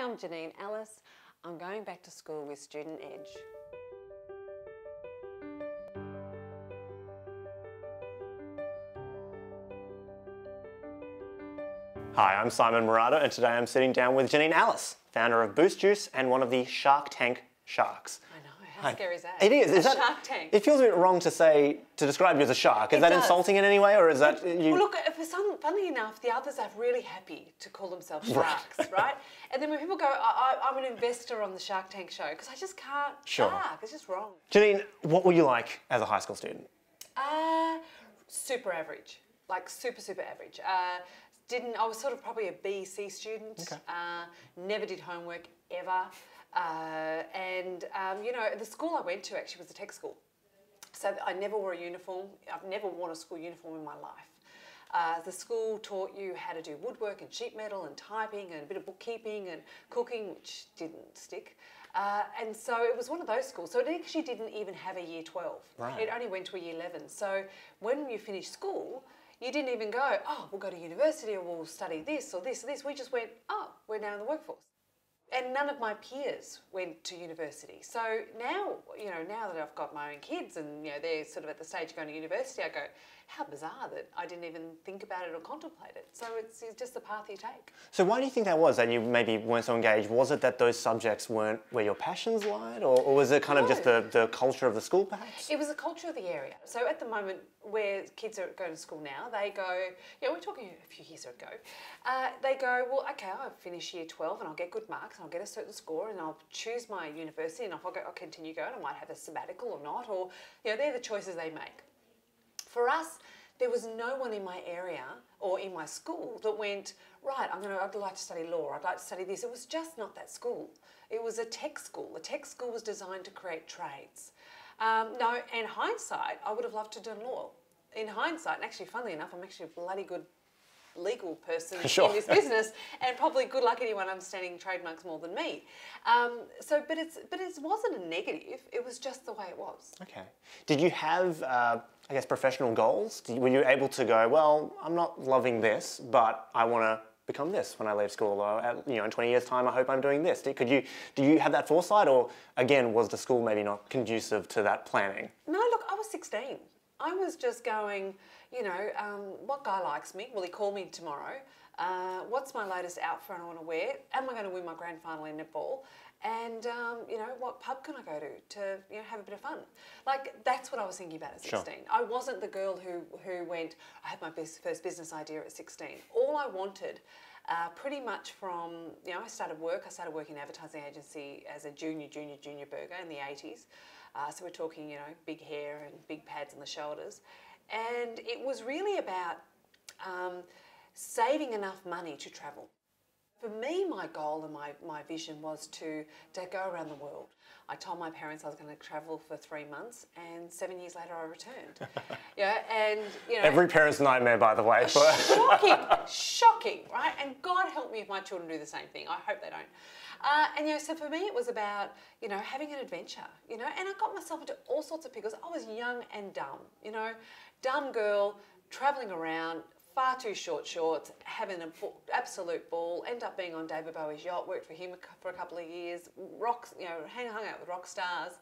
I'm Janine Allis. I'm going back to school with Student Edge. Hi, I'm Simon Miraudo, and today I'm sitting down with Janine Allis, founder of Boost Juice and one of the Shark Tank Sharks. How scary is that? It is. Is that, Shark Tank. It feels a bit wrong to say to describe you as a shark. Is It that does. insulting in any way, or is that you? Well, look, for some, funnily enough, the others are really happy to call themselves Right. sharks, right? And then when people go, I, I, I'm an investor on the Shark Tank show, because I just can't Sure. shark, it's just wrong. Janine, what were you like as a high school student? Uh, super average, like super, super average. Uh, didn't, I was sort of probably a B, C student. Okay. Uh, never did homework ever. Uh, and, um, you know, the school I went to actually was a tech school. So I never wore a uniform. I've never worn a school uniform in my life. Uh, the school taught you how to do woodwork and sheet metal and typing and a bit of bookkeeping and cooking, which didn't stick. Uh, and so it was one of those schools. So it actually didn't even have a year 12. Right. It only went to a year 11. So when you finished school, you didn't even go, oh, we'll go to university or we'll study this or this or this. We just went, oh, we're now in the workforce and none of my peers went to university. So now, you know, now that I've got my own kids and you know they're sort of at the stage of going to university, I go, how bizarre that I didn't even think about it or contemplate it. So it's, it's just the path you take. So why do you think that was? That you maybe weren't so engaged? Was it that those subjects weren't where your passions lied, or, or was it kind of just the, the culture of the school, perhaps? It was the culture of the area. So at the moment, where kids are going to school now, they go, yeah, we're talking a few years ago, uh, they go, well, okay, I'll finish year 12 and I'll get good marks and I'll get a certain score and I'll choose my university and if I go, I'll continue going, I might have a sabbatical or not, or, you know, they're the choices they make. For us, there was no one in my area or in my school that went, right, I'm gonna, I'd like to study law, I'd like to study this. It was just not that school. It was a tech school. The tech school was designed to create trades. Um, no, in hindsight, I would have loved to do law. In hindsight, and actually, funnily enough, I'm actually a bloody good legal person Sure. in this business, and probably good luck anyone understanding trademarks more than me. Um, so, but it's but it wasn't a negative. It was just the way it was. Okay. Did you have, uh, I guess, professional goals? Did, were you able to go, well, I'm not loving this, but I want to become this when I leave school, or at, you know, in 20 years' time, I hope I'm doing this. Did, could you, do you have that foresight, or again, was the school maybe not conducive to that planning? No, look, I was 16. I was just going, you know, um, what guy likes me? Will he call me tomorrow? Uh, what's my latest outfit I want to wear? Am I going to win my grand final in netball? And um, you know, what pub can I go to to you know have a bit of fun? Like that's what I was thinking about at Sure. 16. I wasn't the girl who who went. I had my best, first business idea at 16. All I wanted. Uh, pretty much from, you know, I started work, I started working in advertising agency as a junior, junior, junior burger in the 80s. Uh, so we're talking, you know, big hair and big pads on the shoulders. And it was really about um, saving enough money to travel. For me, my goal and my, my vision was to, to go around the world. I told my parents I was going to travel for three months, and seven years later, I returned. yeah, and you know, Every parent's nightmare, by the way. but- shocking, shocking, right? And God help me if my children do the same thing. I hope they don't. Uh, and you know, so for me, it was about you know having an adventure, you know. And I got myself into all sorts of pickles. I was young and dumb, you know, dumb girl traveling around, far too short shorts, having an absolute ball. End up being on David Bowie's yacht. Worked for him for a couple of years. Rocks, you know, hang hung out with rock stars.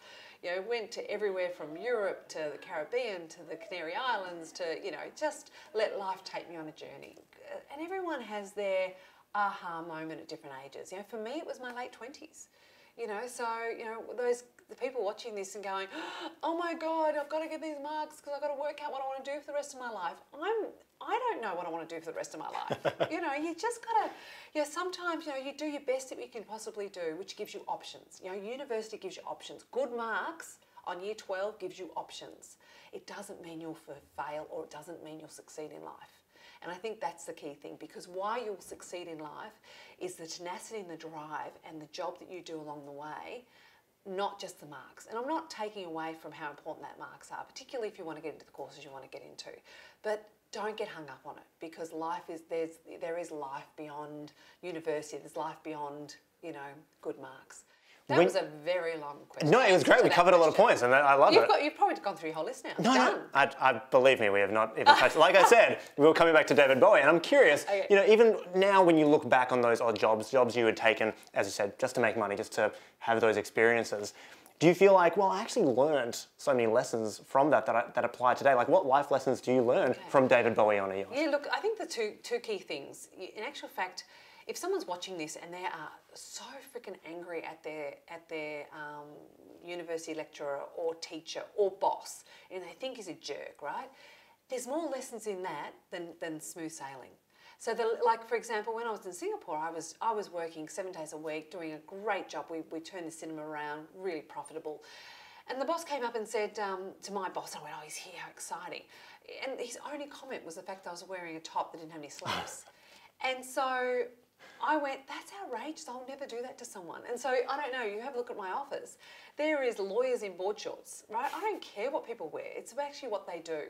You know, went to everywhere from Europe to the Caribbean to the Canary Islands to you know just let life take me on a journey. Uh, And everyone has their aha moment at different ages. You know, for me it was my late twenties. You know, so you know those the people watching this and going, oh my god, I've got to get these marks because I've got to work out what I want to do for the rest of my life. I'm I don't know what I want to do for the rest of my life. you know, you just gotta. Yeah, sometimes you know you do your best that you can possibly do, which gives you options. You know, university gives you options. Good marks on year 12 gives you options. It doesn't mean you'll fail or it doesn't mean you'll succeed in life. And I think that's the key thing because why you'll succeed in life is the tenacity and the drive and the job that you do along the way, not just the marks. And I'm not taking away from how important that marks are, particularly if you want to get into the courses you want to get into. But don't get hung up on it because life is there's there is life beyond university. There's life beyond you know good marks. That When- was a very long question. No, it was great. We covered a lot of points, and I love You've it. got, you've probably gone through your whole list now. No, Done. no, I, I believe me, we have not even touched. Like I said, we were coming back to David Bowie, and I'm curious. Okay. You know, even now when you look back on those odd jobs, jobs you had taken, as you said, just to make money, just to have those experiences. Do you feel like, well, I actually learned so many lessons from that that, I, that apply today? Like, what life lessons do you learn from David Bowie on a yacht? Yeah, look, I think the two two key things. In actual fact, if someone's watching this and they are so freaking angry at their at their um, university lecturer or teacher or boss, and they think he's a jerk, right? There's more lessons in that than than smooth sailing. So, the, like for example, when I was in Singapore, I was I was working seven days a week, doing a great job. We we turned the cinema around, really profitable. And the boss came up and said um, to my boss, I went, oh, he's here, how exciting. And his only comment was the fact that I was wearing a top that didn't have any sleeves. and so I went, that's outrageous. I'll never do that to someone. And so I don't know, you have a look at my office. There is lawyers in board shorts, right? I don't care what people wear. It's actually what they do.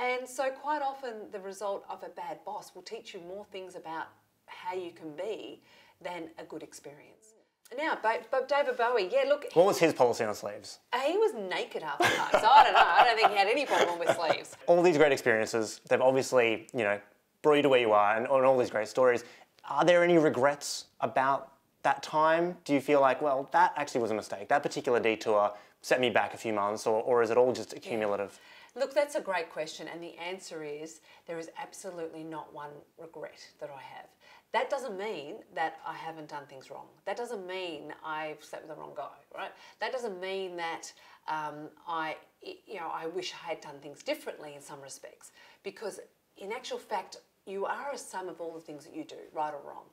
And so quite often the result of a bad boss will teach you more things about how you can be than a good experience. Now, but, but David Bowie, yeah, look, What was his policy on sleeves? Uh, he was naked half the time, so I don't know. I don't think he had any problem with sleeves. all these great experiences, they've obviously, you know, brought you to where you are and, and all these great stories. Are there any regrets about that time? Do you feel like, well, that actually was a mistake? That particular detour set me back a few months, or, or is it all just accumulative? Look, that's a great question, and the answer is there is absolutely not one regret that I have. That doesn't mean that I haven't done things wrong. That doesn't mean I've slept with the wrong guy, right? That doesn't mean that um, I, you know, I wish I had done things differently in some respects. Because in actual fact, you are a sum of all the things that you do, right or wrong.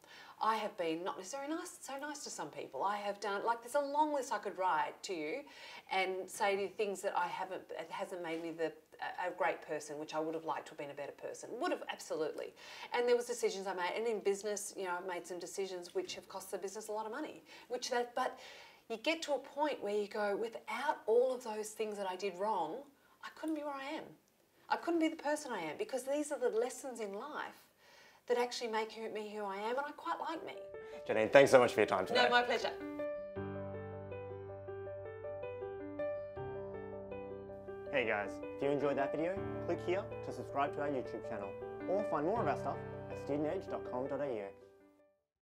I have been not necessarily nice, so nice to some people. I have done like there's a long list I could write to you, and say the things that I haven't, it hasn't made me the a great person, which I would have liked to have been a better person. Would have absolutely. And there was decisions I made, and in business, you know, I've made some decisions which have cost the business a lot of money. Which that, but you get to a point where you go, without all of those things that I did wrong, I couldn't be where I am. I couldn't be the person I am because these are the lessons in life that actually make me who I am, and I quite like me. Janine, thanks so much for your time today. No, my pleasure. Hey guys, if you enjoyed that video, click here to subscribe to our YouTube channel or find more of our stuff at studentedge.com.au.